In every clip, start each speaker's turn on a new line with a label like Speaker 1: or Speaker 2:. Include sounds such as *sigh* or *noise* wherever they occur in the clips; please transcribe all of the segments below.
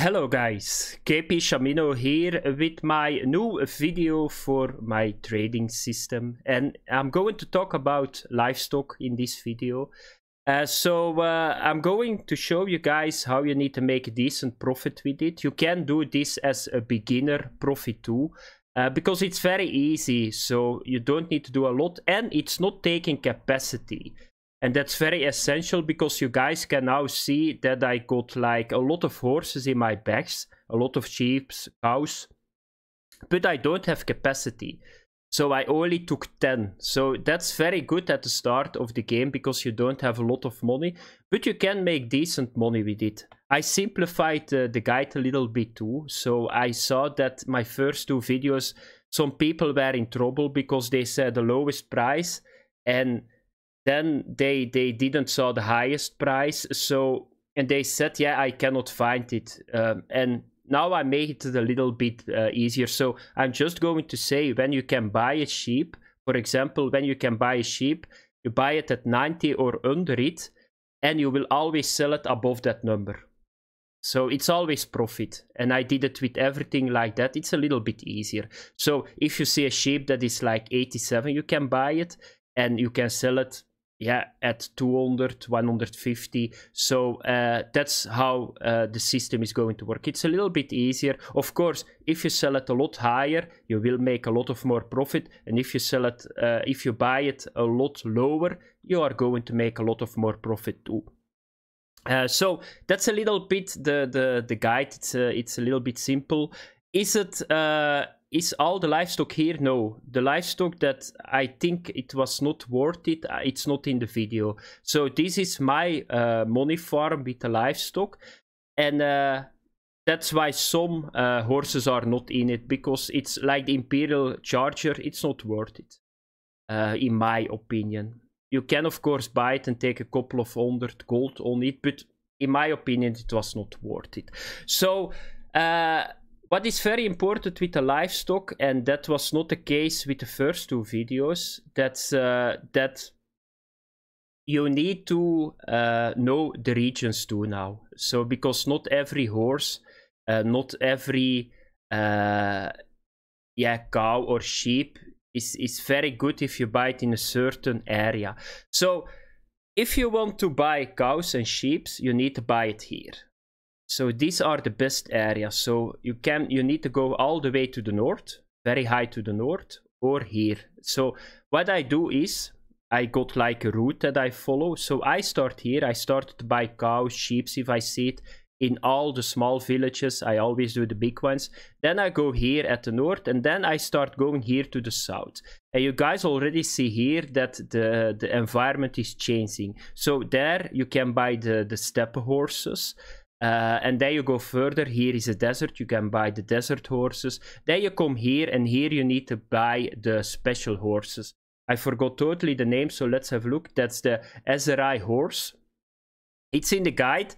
Speaker 1: Hello guys, KP Shamino here with my new video for my trading system and I'm going to talk about livestock in this video. Uh, so uh, I'm going to show you guys how you need to make a decent profit with it. You can do this as a beginner profit too uh, because it's very easy so you don't need to do a lot and it's not taking capacity. And that's very essential because you guys can now see that I got like a lot of horses in my bags, a lot of sheep, cows, but I don't have capacity. So I only took 10. So that's very good at the start of the game because you don't have a lot of money, but you can make decent money with it. I simplified uh, the guide a little bit too. So I saw that my first two videos, some people were in trouble because they said the lowest price and then they they didn't saw the highest price so and they said yeah i cannot find it. Um, and now i made it a little bit uh, easier. So i'm just going to say when you can buy a sheep for example when you can buy a sheep you buy it at 90 or under it and you will always sell it above that number. So it's always profit and i did it with everything like that. It's a little bit easier. So if you see a sheep that is like 87 you can buy it and you can sell it yeah at 200 150 so uh, that's how uh, the system is going to work. It's a little bit easier. Of course if you sell it a lot higher you will make a lot of more profit. And if you sell it uh, if you buy it a lot lower you are going to make a lot of more profit too. Uh, so that's a little bit the the the guide. It's a, it's a little bit simple. Is it uh, is all the livestock here? No. The livestock that I think it was not worth it, uh, it's not in the video. So this is my uh, money farm with the livestock. And uh, that's why some uh, horses are not in it, because it's like the Imperial Charger, it's not worth it, uh, in my opinion. You can of course buy it and take a couple of hundred gold on it, but in my opinion it was not worth it. So... Uh, what is very important with the livestock, and that was not the case with the first two videos, that's uh, that you need to uh, know the regions too now. So because not every horse, uh, not every uh, yeah cow or sheep is is very good if you buy it in a certain area. So if you want to buy cows and sheep, you need to buy it here. So these are the best areas. So you can you need to go all the way to the north, very high to the north, or here. So what I do is I got like a route that I follow. So I start here. I start to buy cows, sheep if I see it in all the small villages. I always do the big ones. Then I go here at the north and then I start going here to the south. And you guys already see here that the, the environment is changing. So there you can buy the, the steppe horses. Uh, and then you go further. Here is a desert. You can buy the desert horses. Then you come here, and here you need to buy the special horses. I forgot totally the name, so let's have a look. That's the Aserai horse. It's in the guide.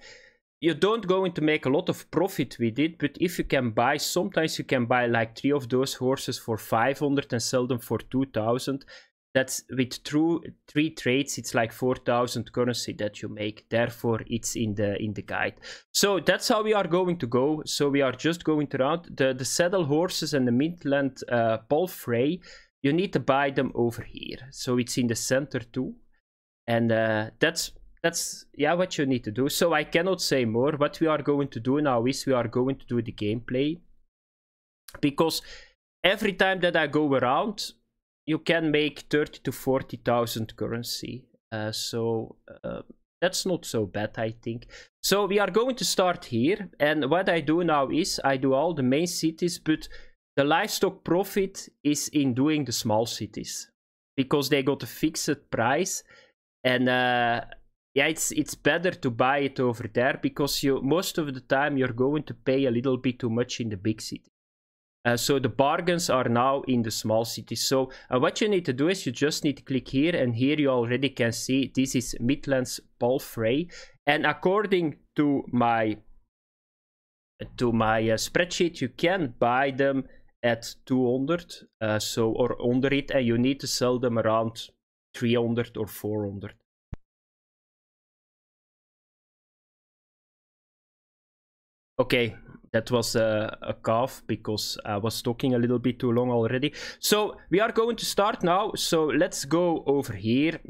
Speaker 1: You don't going to make a lot of profit with it, but if you can buy, sometimes you can buy like three of those horses for 500 and sell them for 2000 that's with true three trades it's like 4000 currency that you make. Therefore it's in the in the guide. So that's how we are going to go. So we are just going around the the saddle horses and the midland uh palfrey you need to buy them over here. So it's in the center too. And uh that's that's yeah what you need to do. So i cannot say more. What we are going to do now is we are going to do the gameplay. Because every time that i go around you can make 30 to 40,000 currency. Uh, so uh, that's not so bad, I think. So we are going to start here. And what I do now is I do all the main cities, but the livestock profit is in doing the small cities because they got a fixed price. And uh, yeah, it's it's better to buy it over there because you most of the time you're going to pay a little bit too much in the big city. Uh, so the bargains are now in the small cities. So uh, what you need to do is you just need to click here and here you already can see this is Midlands Palfrey. And according to my to my uh, spreadsheet, you can buy them at 200 uh, so or under it and you need to sell them around 300 or 400. Okay, that was uh, a, a calf because I was talking a little bit too long already. So we are going to start now. So let's go over here.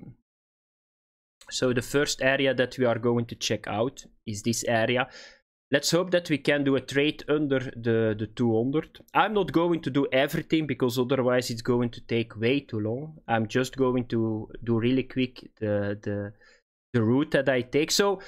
Speaker 1: So the first area that we are going to check out is this area. Let's hope that we can do a trade under the, the 200. I'm not going to do everything because otherwise it's going to take way too long. I'm just going to do really quick the, the, the route that I take. So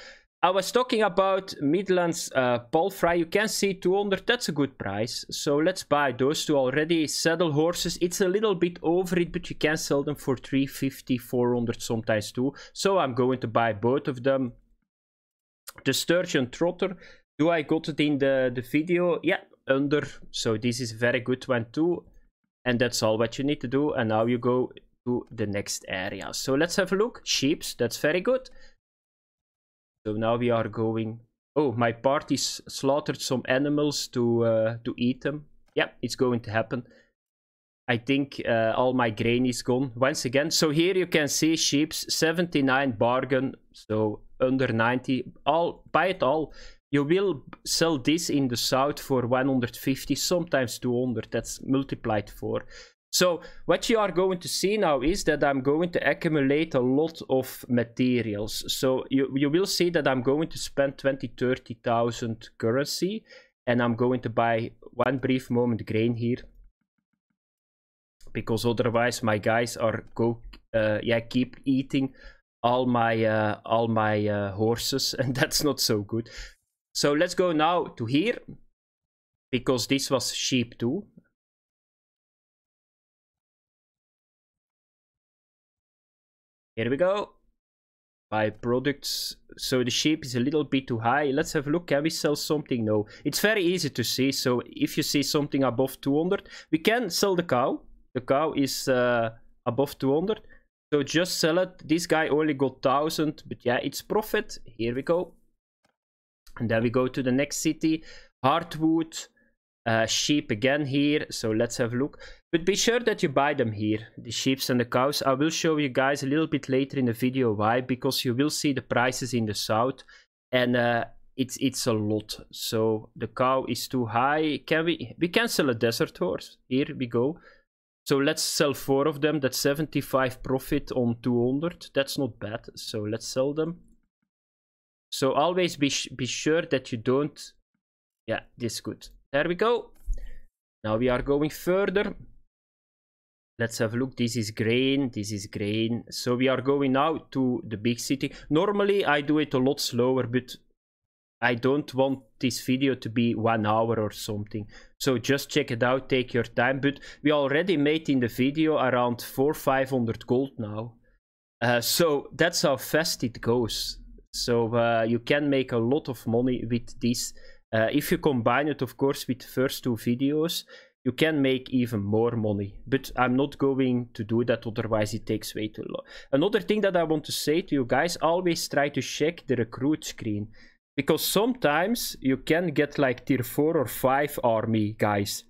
Speaker 1: I was talking about Midlands uh, Palfrey. You can see 200. That's a good price. So let's buy those two already. Saddle horses. It's a little bit over it, but you can sell them for 350, 400 sometimes too. So I'm going to buy both of them. The Sturgian Trotter. Do I got it in the, the video? Yeah, under. So this is very good one too. And that's all what you need to do. And now you go to the next area. So let's have a look. Sheeps. That's very good. So now we are going... Oh, my party slaughtered some animals to uh, to eat them. Yeah, it's going to happen. I think uh, all my grain is gone once again. So here you can see sheeps 79 bargain, so under 90. All buy it all. You will sell this in the south for 150, sometimes 200. That's multiplied for. So what you are going to see now is that I'm going to accumulate a lot of materials. So you, you will see that I'm going to spend 20, 30,000 currency and I'm going to buy one brief moment grain here. Because otherwise my guys are go uh, yeah keep eating all my uh, all my uh, horses *laughs* and that's not so good. So let's go now to here because this was sheep too Here we go. Buy products. So the shape is a little bit too high. Let's have a look. Can we sell something? No. It's very easy to see. So if you see something above 200, we can sell the cow. The cow is uh, above 200. So just sell it. This guy only got 1000. But yeah, it's profit. Here we go. And then we go to the next city. Hardwood. Uh, sheep again here. So let's have a look. But be sure that you buy them here, the sheep and the cows. I will show you guys a little bit later in the video why, because you will see the prices in the south and uh, it's it's a lot. So the cow is too high. Can we we can sell a desert horse? Here we go. So let's sell four of them. That's 75 profit on 200. That's not bad. So let's sell them. So always be be sure that you don't. Yeah, this good. There we go. Now we are going further. Let's have a look. This is grain. This is grain. So we are going now to the big city. Normally I do it a lot slower, but I don't want this video to be one hour or something. So just check it out, take your time. But we already made in the video around 4 500 gold now. Uh, so that's how fast it goes. So uh, you can make a lot of money with this. Uh, if you combine it, of course, with the first two videos, you can make even more money. But I'm not going to do that, otherwise it takes way too long. Another thing that I want to say to you guys, always try to check the recruit screen. Because sometimes you can get like tier 4 or 5 army guys.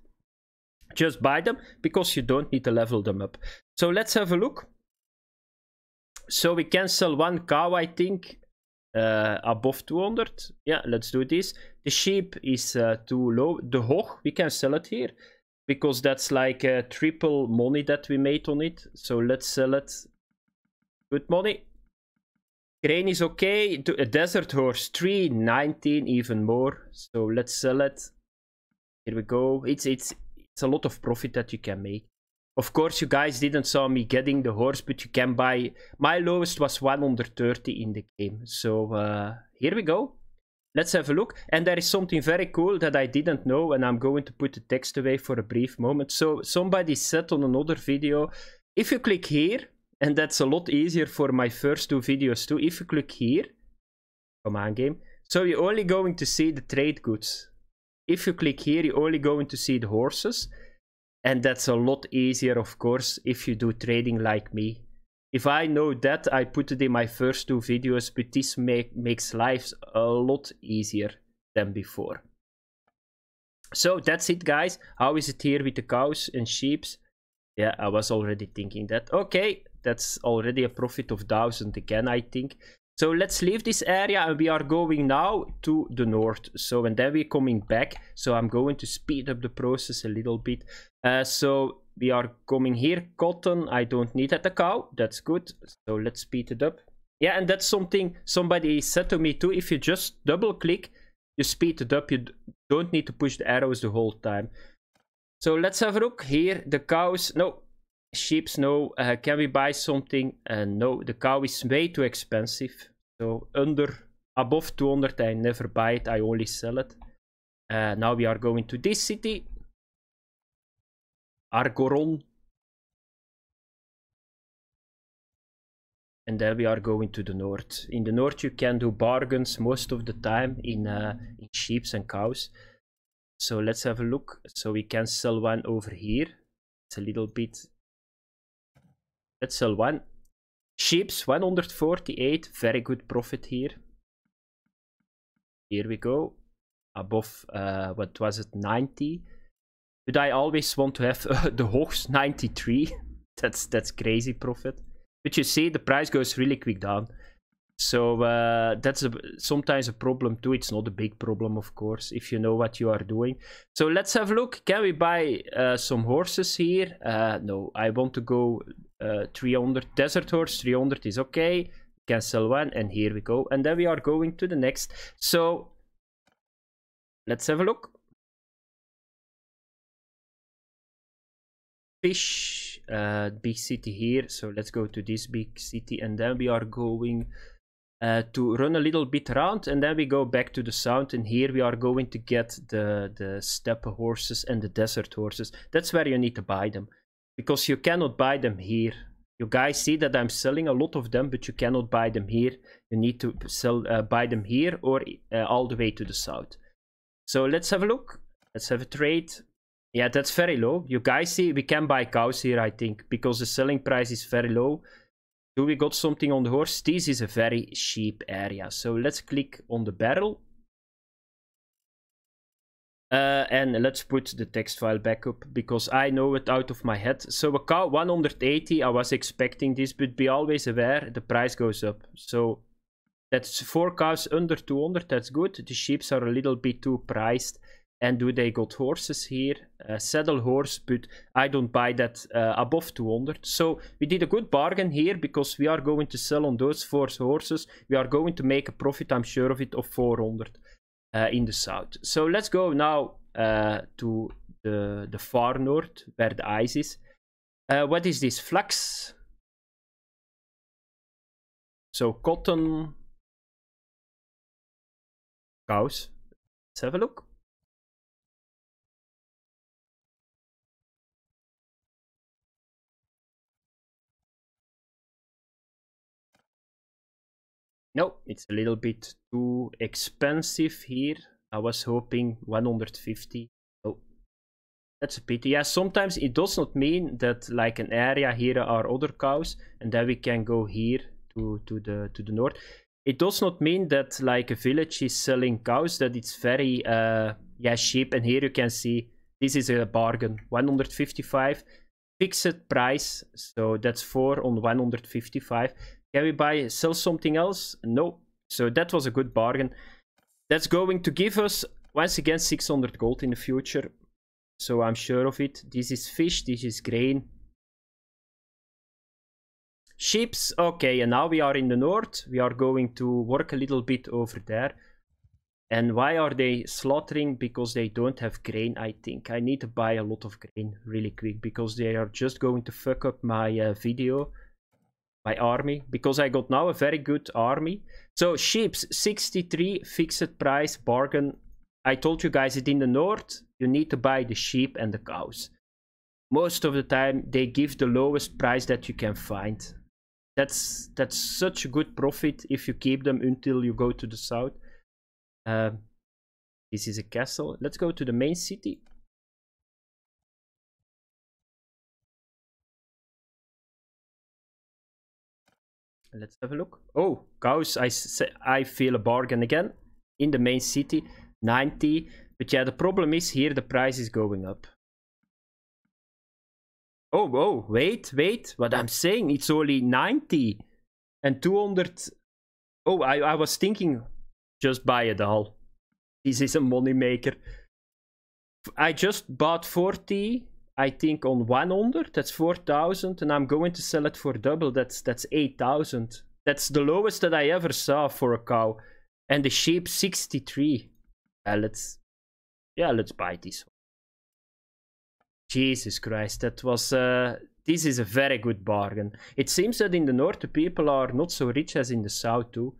Speaker 1: Just buy them, because you don't need to level them up. So let's have a look. So we can sell one cow, I think, uh, above 200. Yeah, let's do this. The sheep is uh, too low. The hog, we can sell it here because that's like a triple money that we made on it. So let's sell it. Good money. Grain is okay. A desert horse 319, even more. So let's sell it. Here we go. It's it's it's a lot of profit that you can make. Of course, you guys didn't saw me getting the horse, but you can buy. My lowest was 130 in the game. So uh, here we go. Let's have a look. And there is something very cool that I didn't know, and I'm going to put the text away for a brief moment. So somebody said on another video, if you click here, and that's a lot easier for my first two videos too, if you click here, come on game, so you're only going to see the trade goods. If you click here, you're only going to see the horses. And that's a lot easier, of course, if you do trading like me. If I know that, I put it in my first two videos, but this make, makes lives a lot easier than before. So that's it guys. How is it here with the cows and sheeps? Yeah, I was already thinking that. Okay, that's already a profit of 1000 again, I think. So let's leave this area and we are going now to the north. So and then we're coming back. So I'm going to speed up the process a little bit. Uh, so we are coming here. Cotton, I don't need at the cow. That's good. So let's speed it up. Yeah, and that's something somebody said to me too. If you just double click, you speed it up. You don't need to push the arrows the whole time. So let's have a look here. The cows, no, sheeps, no. Uh, can we buy something? Uh, no, the cow is way too expensive. So under, above 200, I never buy it. I only sell it. Uh, now we are going to this city. Argoron. And then we are going to the north. In the north you can do bargains most of the time in, uh, in sheep and cows. So let's have a look. So we can sell one over here. It's a little bit Let's sell one. Sheeps 148, very good profit here. Here we go. Above, uh, what was it, 90. But I always want to have uh, *laughs* the hogs 93. that's that's crazy profit. But you see, the price goes really quick down. So uh, that's a, sometimes a problem too. It's not a big problem, of course, if you know what you are doing. So let's have a look. Can we buy uh, some horses here? Uh, no, I want to go uh, 300. Desert horse 300 is okay. Cancel one, and here we go. And then we are going to the next. So let's have a look. Fish, uh, big city here. So let's go to this big city, and then we are going uh, to run a little bit around and then we go back to the sound and here we are going to get the the steppe horses and the desert horses. That's where you need to buy them because you cannot buy them here. You guys see that i'm selling a lot of them but you cannot buy them here. You need to sell uh, buy them here or uh, all the way to the south. So let's have a look. Let's have a trade yeah that's very low you guys see we can buy cows here i think because the selling price is very low do we got something on the horse? This is a very cheap area. So let's click on the barrel. Uh, and let's put the text file back up because I know it out of my head. So a cow 180, I was expecting this, but be always aware the price goes up. So that's four cows under 200, that's good. The sheep are a little bit too priced. And do they got horses here? Uh, saddle horse, but I don't buy that uh, above 200. So we did a good bargain here because we are going to sell on those four horses. We are going to make a profit, I'm sure of it, of 400 uh, in the south. So let's go now uh, to the, the far north where the ice is. Uh, what is this? Flax. So cotton. Cows. Let's have a look. No, it's a little bit too expensive here. I was hoping 150. Oh, that's a pity. Yeah, sometimes it does not mean that like an area here are other cows and then we can go here to, to the to the north. It does not mean that like a village is selling cows that it's very uh yeah cheap and here you can see this is a bargain 155 fixed price so that's 4 on 155 can we buy, sell something else? No. So that was a good bargain. That's going to give us, once again, 600 gold in the future. So I'm sure of it. This is fish, this is grain. Ships, okay, and now we are in the north. We are going to work a little bit over there. And why are they slaughtering? Because they don't have grain, I think. I need to buy a lot of grain really quick because they are just going to fuck up my uh, video my army because I got now a very good army. So sheeps 63 fixed price bargain. I told you guys it in the north you need to buy the sheep and the cows. Most of the time they give the lowest price that you can find. That's that's such a good profit if you keep them until you go to the south. Uh, this is a castle. Let's go to the main city. Let's have a look. Oh, cows, I, I feel a bargain again in the main city. 90. But yeah, the problem is here the price is going up. Oh, oh, wait, wait. What I'm saying, it's only 90. And 200 Oh, I, I was thinking just buy it all. This is a money maker. I just bought 40, I think on 100, that's 4,000, and I'm going to sell it for double, that's that's 8,000. That's the lowest that I ever saw for a cow. And the sheep 63. Uh, let's, yeah, let's buy this one. Jesus Christ, that was, uh, this is a very good bargain. It seems that in the north the people are not so rich as in the south too.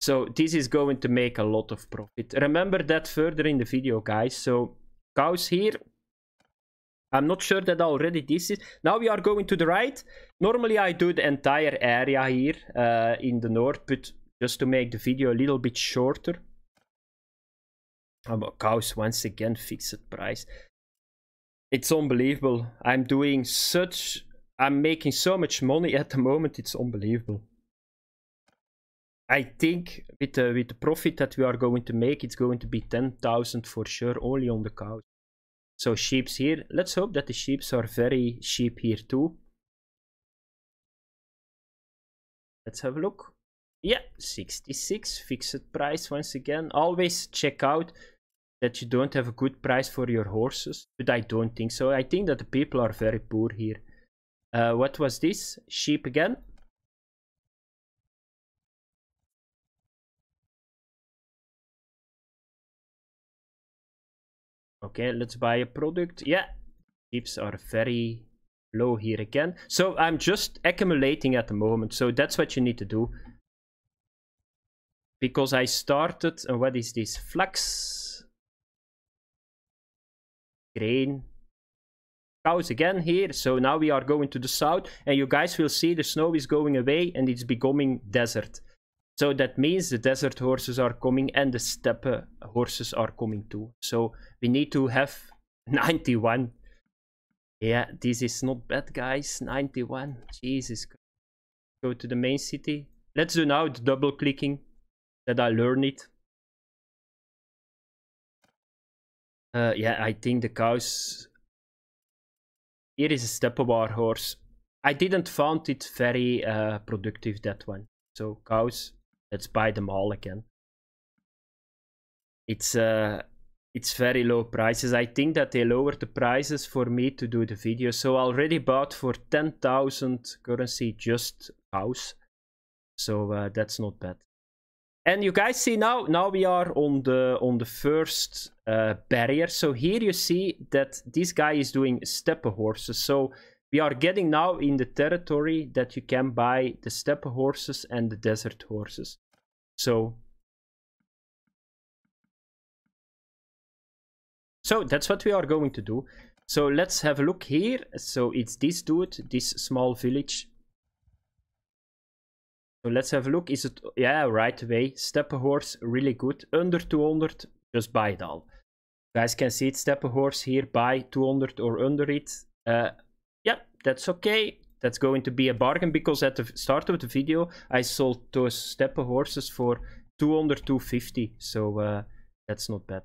Speaker 1: So this is going to make a lot of profit. Remember that further in the video, guys. So cows here. I'm not sure that already this is. Now we are going to the right. Normally I do the entire area here uh, in the north, but just to make the video a little bit shorter. Um, cows once again fixed price. It's unbelievable. I'm doing such... I'm making so much money *laughs* at the moment, it's unbelievable. I think with the, with the profit that we are going to make, it's going to be 10,000 for sure, only on the cows. So sheeps here. Let's hope that the sheeps are very cheap here too. Let's have a look. Yeah, 66 fixed price once again. Always check out that you don't have a good price for your horses. But I don't think so. I think that the people are very poor here. Uh, what was this? Sheep again? Okay, let's buy a product. Yeah, chips are very low here again. So I'm just accumulating at the moment. So that's what you need to do. Because I started, and what is this? Flax. Grain. Cows again here. So now we are going to the south. And you guys will see the snow is going away and it's becoming desert. So that means the desert horses are coming and the steppe horses are coming too. So we need to have *laughs* 91. Yeah, this is not bad, guys. 91. Jesus. Go to the main city. Let's do now the double clicking that I learned it. Uh, yeah, I think the cows... Here is a steppe war horse. I didn't find it very uh, productive, that one. So cows let's buy them all again. It's uh, it's very low prices. I think that they lowered the prices for me to do the video. So I already bought for 10,000 currency just house. So uh, that's not bad. And you guys see now, now we are on the on the first uh, barrier. So here you see that this guy is doing steppe horses. So we are getting now in the territory that you can buy the steppe horses and the desert horses. So, so that's what we are going to do. So let's have a look here. So it's this dude, this small village. So let's have a look. Is it, yeah, right away. Steppe horse, really good. Under 200, just buy it all. You guys can see it, steppe horse here, buy 200 or under it. Uh, that's okay. That's going to be a bargain because at the start of the video I sold those steppe horses for 200 250 so uh, that's not bad.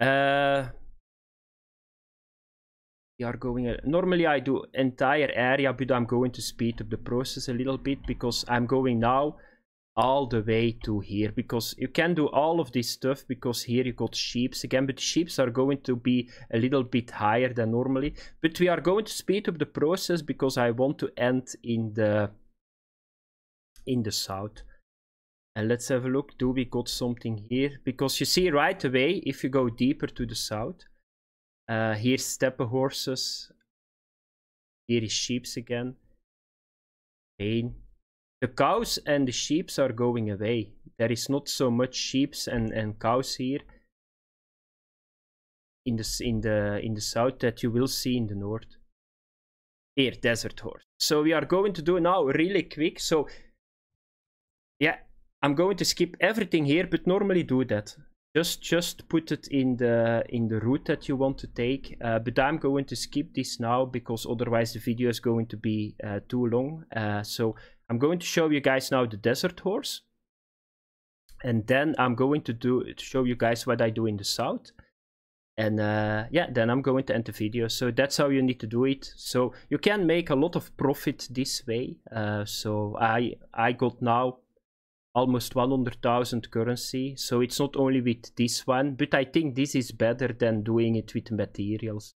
Speaker 1: Uh, we are going uh, normally I do entire area but I'm going to speed up the process a little bit because I'm going now all the way to here because you can do all of this stuff because here you got sheeps again but sheeps are going to be a little bit higher than normally. But we are going to speed up the process because I want to end in the in the south. And let's have a look do we got something here? Because you see right away if you go deeper to the south uh, here's steppe horses here is sheeps again. Pain the cows and the sheep are going away. There is not so much sheep and, and cows here in the in the in the south that you will see in the north. Here, desert horse. So we are going to do now really quick. So yeah, I'm going to skip everything here, but normally do that. Just just put it in the in the route that you want to take. Uh, but I'm going to skip this now because otherwise the video is going to be uh, too long. Uh, so I'm going to show you guys now the desert horse. And then I'm going to do to show you guys what I do in the south. And uh, yeah, then I'm going to end the video. So that's how you need to do it. So you can make a lot of profit this way. Uh, so I I got now almost 100,000 currency. So it's not only with this one, but I think this is better than doing it with materials.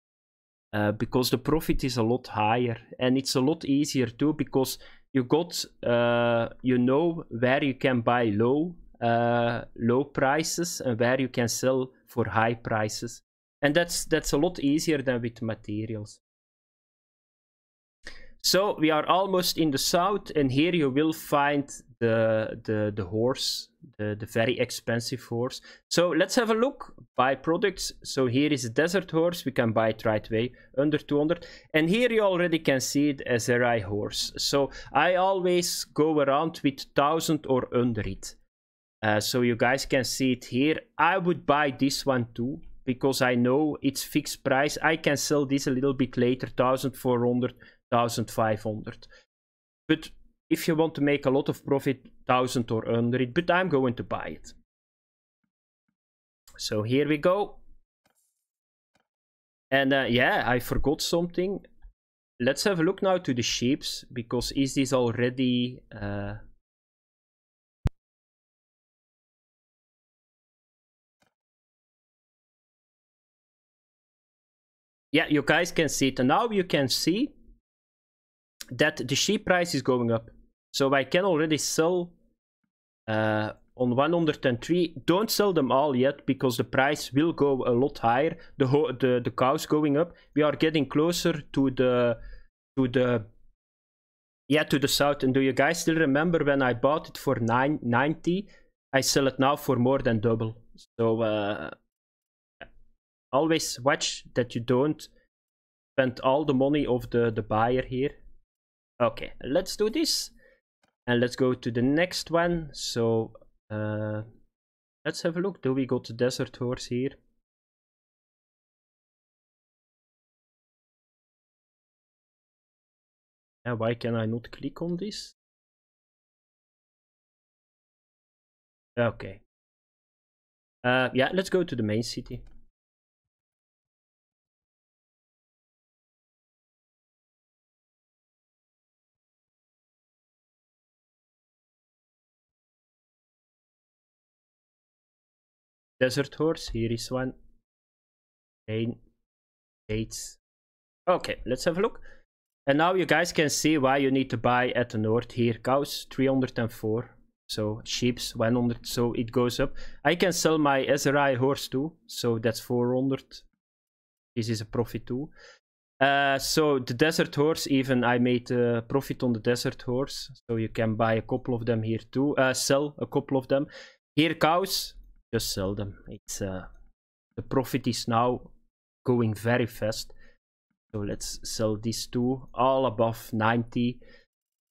Speaker 1: Uh, because the profit is a lot higher and it's a lot easier too because you got uh, you know where you can buy low uh, low prices and where you can sell for high prices. And that's that's a lot easier than with materials. So we are almost in the south and here you will find the the the horse the the very expensive horse. So let's have a look. Buy products. So here is a desert horse. We can buy it right away under 200 and here you already can see it Aserai horse. So i always go around with 1000 or under it uh, so you guys can see it here. I would buy this one too because i know it's fixed price. I can sell this a little bit later 1400 1500 but if you want to make a lot of profit, 1000 or under it, but I'm going to buy it. So here we go. And uh, yeah, I forgot something. Let's have a look now to the sheeps, because is this already... Uh... Yeah, you guys can see it. And now you can see that the sheep price is going up. So I can already sell uh, on 103. Don't sell them all yet because the price will go a lot higher. The the the cows going up. We are getting closer to the to the yeah to the south. And do you guys still remember when I bought it for 990? I sell it now for more than double. So uh, always watch that you don't spend all the money of the the buyer here. Okay, let's do this. And let's go to the next one. So, uh, let's have a look. Do we got desert horse here? Yeah, why can I not click on this? Okay. Uh, yeah, let's go to the main city. Desert horse, here is one. Rain, dates. Okay, let's have a look. And now you guys can see why you need to buy at the north here. Cows, 304. So sheep's 100, so it goes up. I can sell my Aserai horse too, so that's 400. This is a profit too. Uh, so the desert horse, even I made a profit on the desert horse. So you can buy a couple of them here too. Uh, sell a couple of them. Here cows, just sell them. It's uh, the profit is now going very fast. So let's sell these two, all above 90.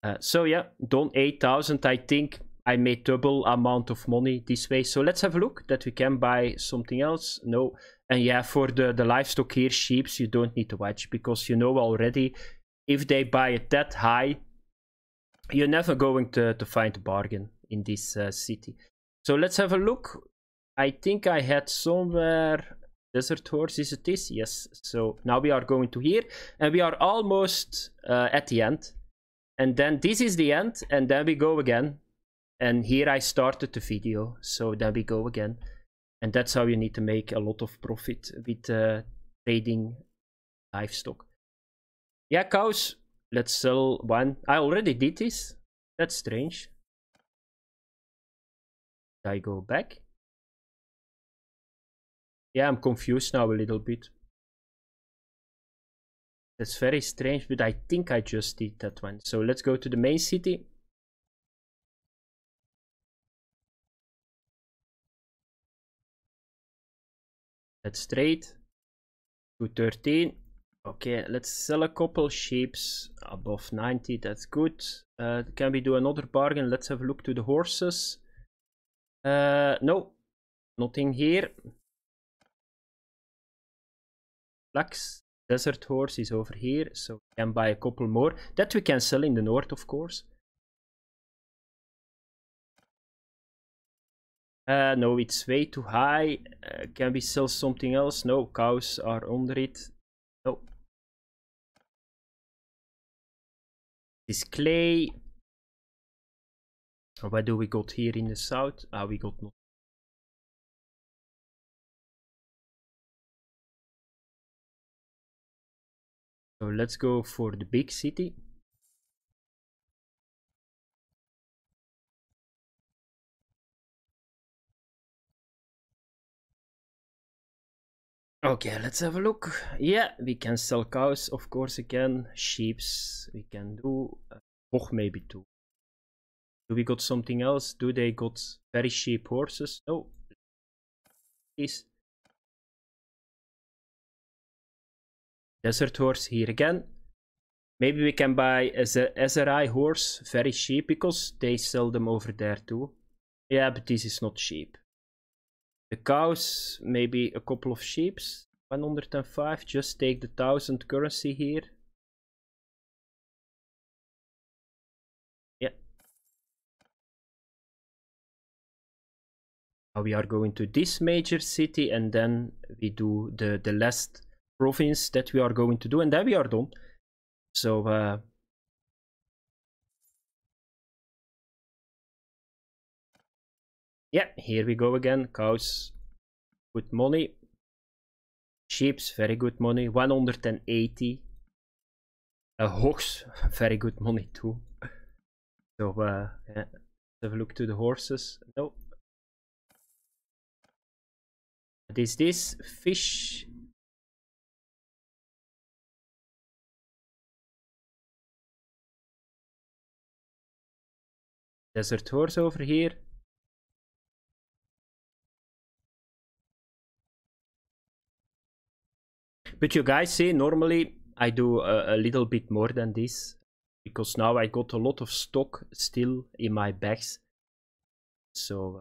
Speaker 1: Uh, so yeah, done 8000. I think I made double amount of money this way. So let's have a look that we can buy something else. No. And yeah, for the, the livestock here, sheeps, you don't need to watch because you know already if they buy it that high, you're never going to, to find a bargain in this uh, city. So let's have a look. I think I had somewhere desert horse. Is it this? Yes. So now we are going to here and we are almost uh, at the end. And then this is the end and then we go again. And here I started the video. So then we go again. And that's how you need to make a lot of profit with uh, trading livestock. Yeah, cows. Let's sell one. I already did this. That's strange. I go back. Yeah, I'm confused now a little bit. That's very strange, but I think I just did that one. So let's go to the main city. Let's trade. 213. Okay, let's sell a couple sheeps above 90. That's good. Uh, can we do another bargain? Let's have a look to the horses. Uh, no, nothing here. Flax Desert Horse is over here, so we can buy a couple more. That we can sell in the north, of course. Uh, no, it's way too high. Uh, can we sell something else? No, cows are under it. No. This clay. What do we got here in the south? Ah, we got not. So let's go for the big city. Okay, let's have a look. Yeah, we can sell cows, of course, again. Sheeps, we can do. Uh, maybe too. Do we got something else? Do they got very cheap horses? No. Is Desert horse here again. Maybe we can buy a Aserai horse very cheap because they sell them over there too. Yeah, but this is not cheap. The cows, maybe a couple of sheep. 105, just take the 1000 currency here. Yeah. Now we are going to this major city and then we do the, the last province that we are going to do and then we are done. So uh, yeah, here we go again. Cows, good money. Sheeps, very good money. 180. Uh, horse, *laughs* very good money too. so uh, yeah, have a look to the horses. No. What is this? Fish. Desert horse over here. But you guys see, normally I do a, a, little bit more than this. Because now I got a lot of stock still in my bags. So,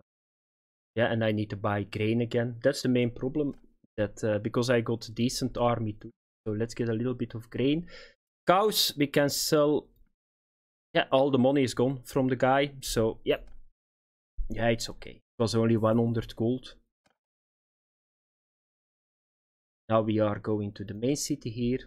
Speaker 1: yeah, and I need to buy grain again. That's the main problem. That uh, Because I got decent army too. So let's get a little bit of grain. Cows, we can sell... Yeah, all the money is gone from the guy. So, yeah. Yeah, it's okay. It was only 100 gold. Now we are going to the main city here.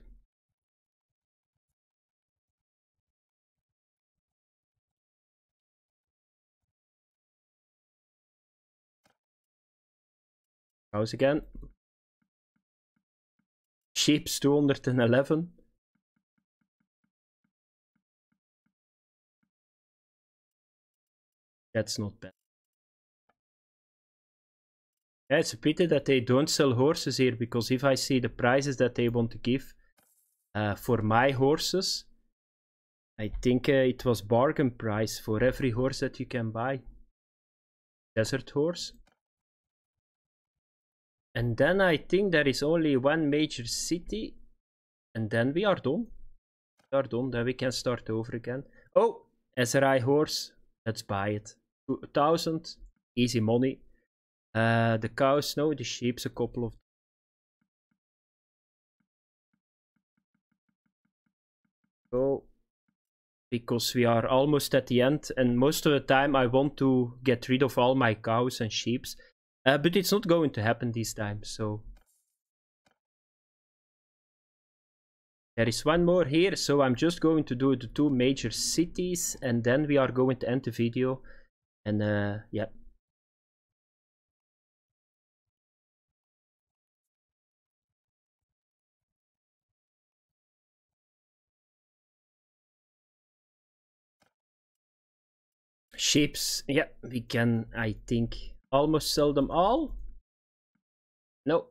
Speaker 1: House again. Sheeps 211. That's not bad. Yeah, it's a pity that they don't sell horses here because if I see the prices that they want to give uh, for my horses, I think uh, it was bargain price for every horse that you can buy. Desert horse. And then I think there is only one major city and then we are done. We are done, then we can start over again. Oh, Aserai horse, let's buy it. 2000, easy money. Uh, the cows, no, the sheep's a couple of go because we are almost at the end and most of the time I want to get rid of all my cows and sheeps uh, but it's not going to happen this time so there is one more here so I'm just going to do the two major cities and then we are going to end the video and uh, yeah Shapes, yeah, we can, I think, almost sell them all. No.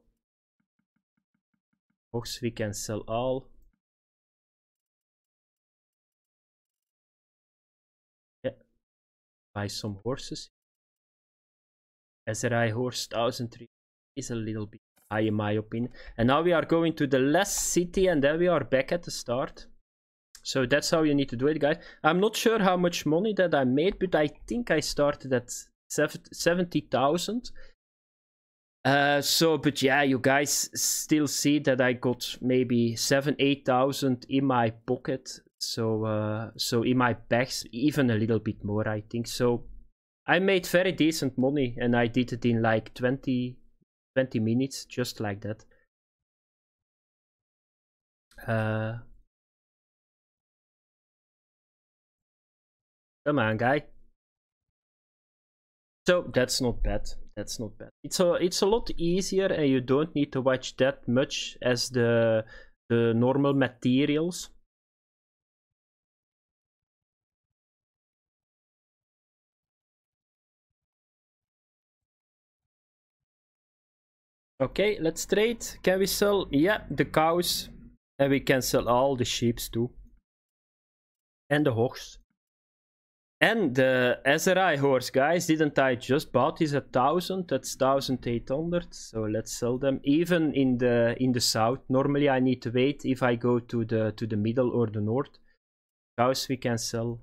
Speaker 1: Box we can sell all. Buy some horses. Aserai horse 1003 is a little bit high in my opinion. And now we are going to the last city and then we are back at the start. So that's how you need to do it, guys. I'm not sure how much money that I made, but I think I started at 70,000. Uh, so, but yeah, you guys still see that I got maybe seven, eight thousand in my pocket. So, uh, so in my bags, even a little bit more, I think. So, I made very decent money, and I did it in like 20, 20 minutes, just like that. Uh, Come on, guy. So that's not bad. That's not bad. It's a it's a lot easier, and you don't need to watch that much as the the normal materials. Okay, let's trade. Can we sell? Yeah, the cows. And we can sell all the sheep too. And the horse. And the Aserai horse, guys, didn't I just bought this a thousand? That's thousand eight hundred. So let's sell them. Even in the in the south. Normally I need to wait if I go to the to the middle or the north. Cows we can sell.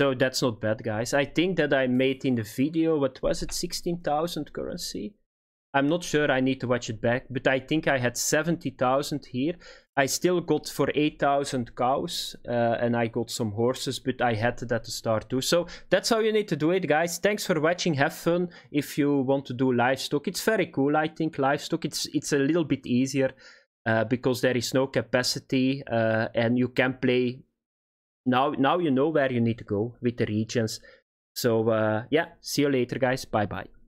Speaker 1: So that's not bad, guys. I think that I made in the video, what was it, 16,000 currency? I'm not sure, I need to watch it back, but I think I had 70,000 here. I still got for 8,000 cows, uh, and I got some horses, but I had that at the start too. So that's how you need to do it, guys. Thanks for watching, have fun if you want to do livestock. It's very cool, I think, livestock. It's, it's a little bit easier uh, because there is no capacity, uh, and you can play... Now, now you know where you need to go with the regions. So uh, yeah, see you later, guys. Bye-bye.